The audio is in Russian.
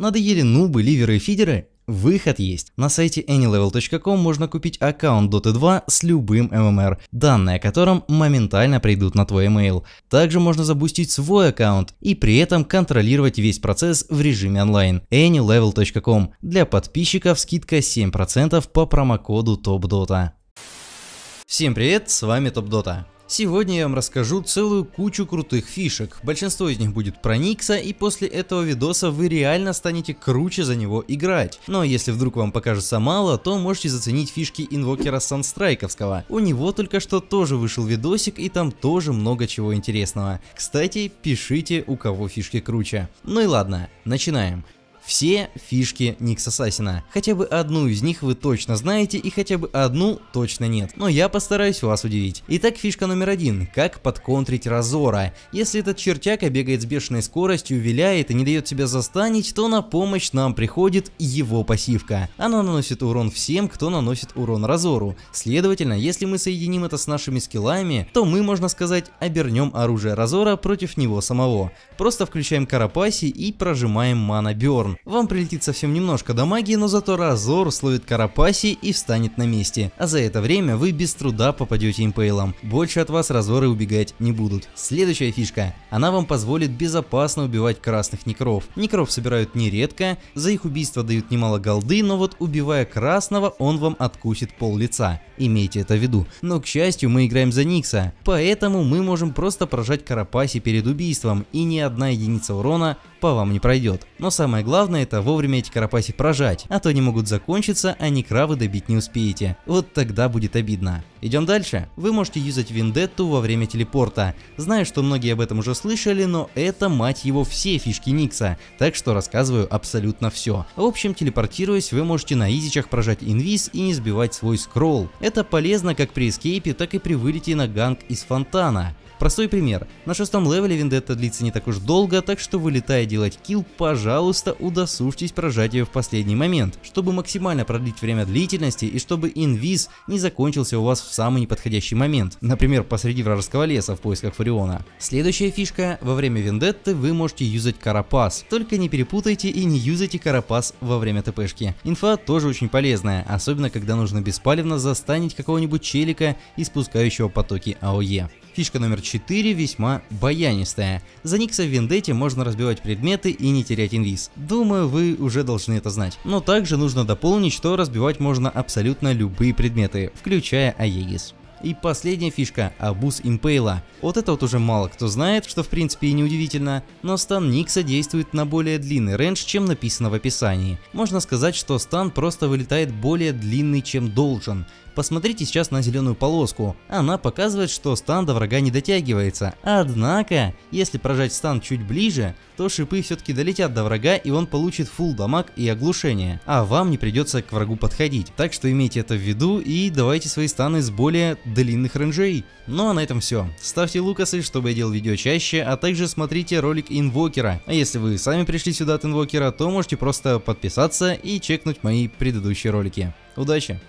Надоели нубы, ливеры и фидеры? Выход есть. На сайте anylevel.com можно купить аккаунт Dota 2 с любым MMR, данные о котором моментально придут на твой email. Также можно забустить свой аккаунт и при этом контролировать весь процесс в режиме онлайн. anylevel.com. Для подписчиков скидка 7% по промокоду TOPDOTA. Всем привет, с вами TopDota. Сегодня я вам расскажу целую кучу крутых фишек, большинство из них будет про Никса и после этого видоса вы реально станете круче за него играть. Но если вдруг вам покажется мало, то можете заценить фишки инвокера Санстрайковского. У него только что тоже вышел видосик и там тоже много чего интересного. Кстати, пишите у кого фишки круче. Ну и ладно, начинаем. Все фишки Никс Ассасина. Хотя бы одну из них вы точно знаете и хотя бы одну точно нет. Но я постараюсь вас удивить. Итак, фишка номер один. Как подконтрить Разора. Если этот чертяка бегает с бешеной скоростью, виляет и не дает себя застанить, то на помощь нам приходит его пассивка. Она наносит урон всем, кто наносит урон Разору. Следовательно, если мы соединим это с нашими скиллами, то мы, можно сказать, обернем оружие Разора против него самого. Просто включаем Карапаси и прожимаем Мана Берн урон. Вам прилетит совсем немножко до магии, но зато Разор словит Карапаси и встанет на месте. А за это время вы без труда попадете импейлом. Больше от вас Разоры убегать не будут. Следующая фишка. Она вам позволит безопасно убивать красных некров. Некров собирают нередко, за их убийство дают немало голды, но вот убивая красного, он вам откусит пол лица. Имейте это в виду. Но к счастью, мы играем за Никса, поэтому мы можем просто прожать Карапаси перед убийством, и ни одна единица урона по вам не пройдет. Но самое главное это вовремя эти карапаси прожать, а то они могут закончиться, а некравы добить не успеете. Вот тогда будет обидно. Идем дальше. Вы можете юзать Вендетту во время телепорта. Знаю, что многие об этом уже слышали, но это, мать его, все фишки Никса, так что рассказываю абсолютно все. В общем, телепортируясь, вы можете на изичах прожать инвиз и не сбивать свой скролл. Это полезно как при эскейпе, так и при вылете на ганг из фонтана. Простой пример. На шестом левеле вендетта длится не так уж долго, так что вылетая делать килл, пожалуйста, удосужьтесь прожать ее в последний момент, чтобы максимально продлить время длительности и чтобы инвиз не закончился у вас в самый неподходящий момент, например, посреди вражеского леса в поисках Фуриона. Следующая фишка, во время вендетты вы можете юзать carapace, только не перепутайте и не юзайте carapace во время ТПшки. Инфа тоже очень полезная, особенно когда нужно беспалевно застанить какого-нибудь челика, испускающего потоки AOE. Фишка номер 4 весьма баянистая. За Никса в Вендете можно разбивать предметы и не терять инвиз. Думаю, вы уже должны это знать. Но также нужно дополнить, что разбивать можно абсолютно любые предметы, включая Aegis. И последняя фишка – Абуз Импейла. Вот это вот уже мало кто знает, что в принципе и неудивительно, но стан Никса действует на более длинный range, чем написано в описании. Можно сказать, что стан просто вылетает более длинный, чем должен. Посмотрите сейчас на зеленую полоску. Она показывает, что стан до врага не дотягивается. Однако, если прожать стан чуть ближе, то шипы все-таки долетят до врага и он получит full дамаг и оглушение. А вам не придется к врагу подходить. Так что имейте это в виду и давайте свои станы с более длинных рейнджей. Ну а на этом все. Ставьте лукасы, чтобы я делал видео чаще, а также смотрите ролик инвокера. А если вы сами пришли сюда от инвокера, то можете просто подписаться и чекнуть мои предыдущие ролики. Удачи!